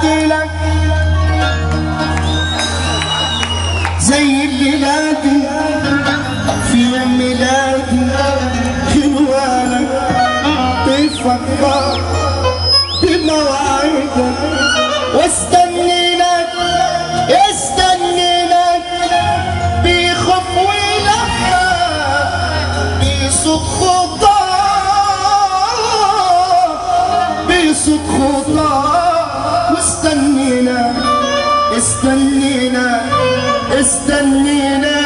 كتبت لك. زي الليلاتي في يوم ميلادي خلوانك. تفكر بمواعيدك. واستني لك استني لك. بيخف ويلمع بيصوت خطى بيصوت خطى استنينا استنينا.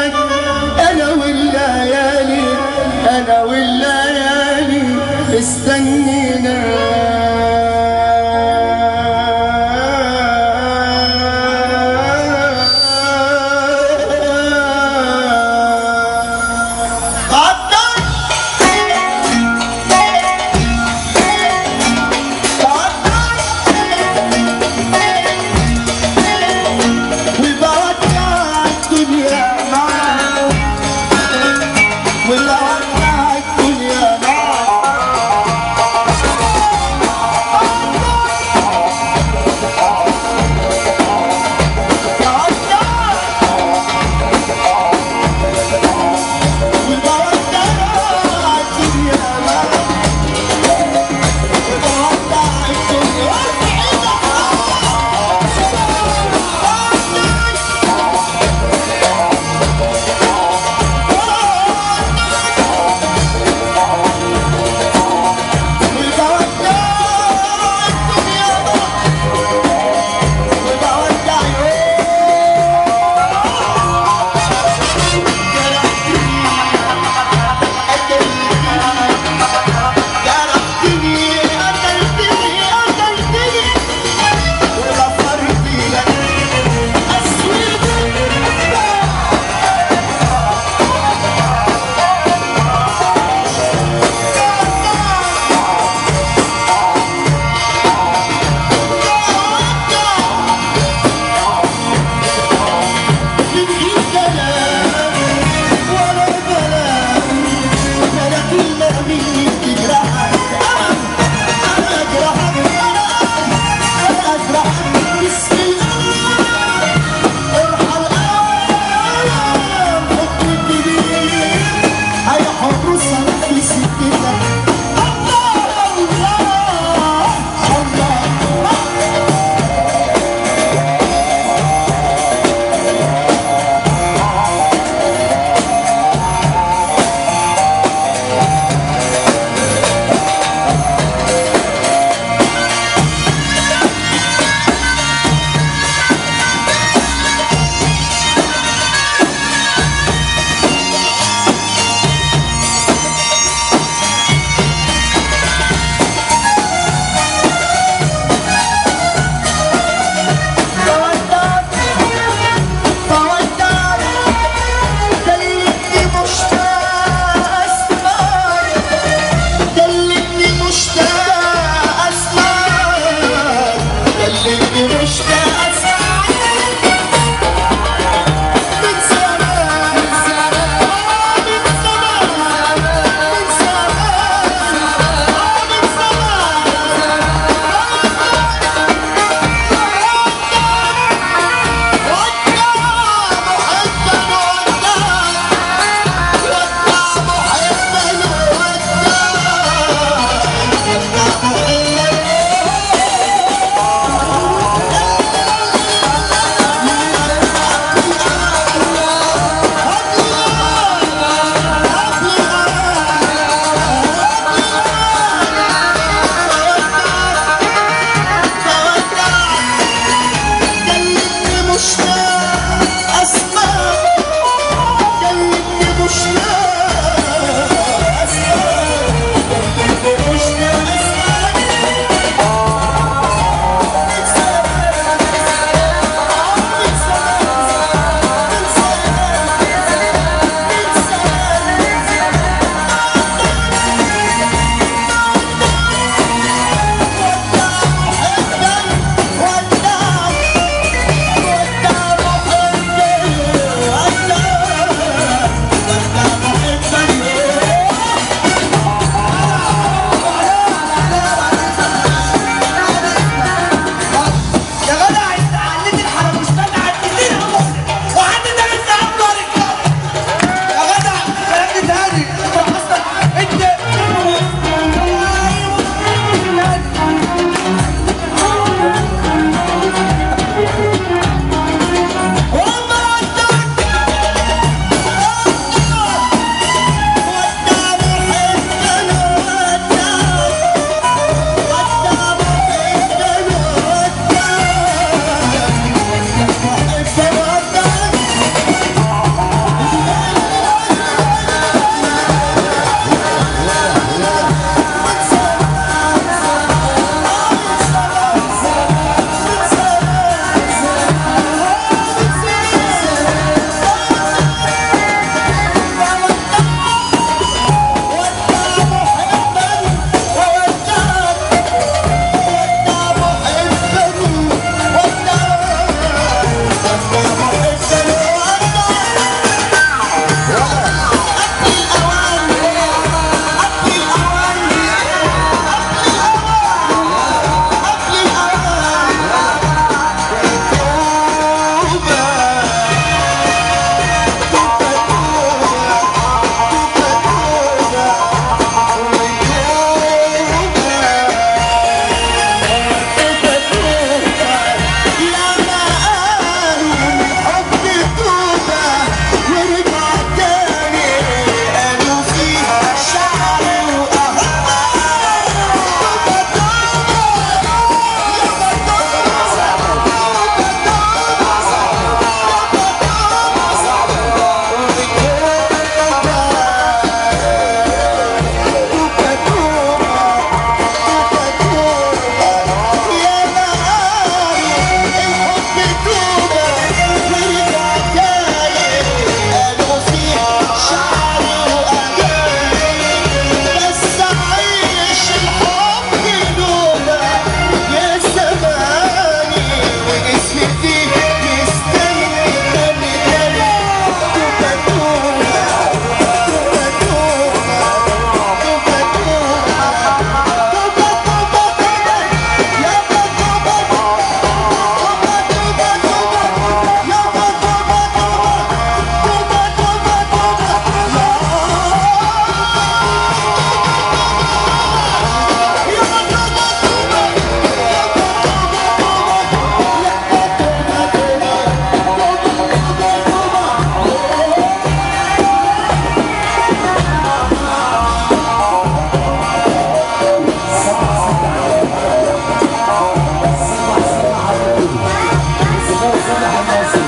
Vamos.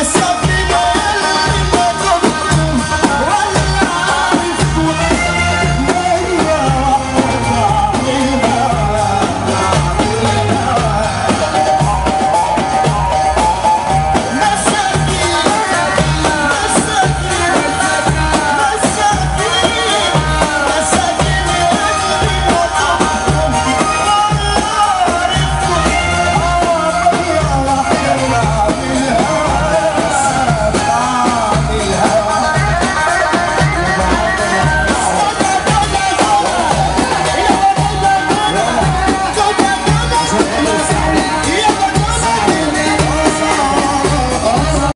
myself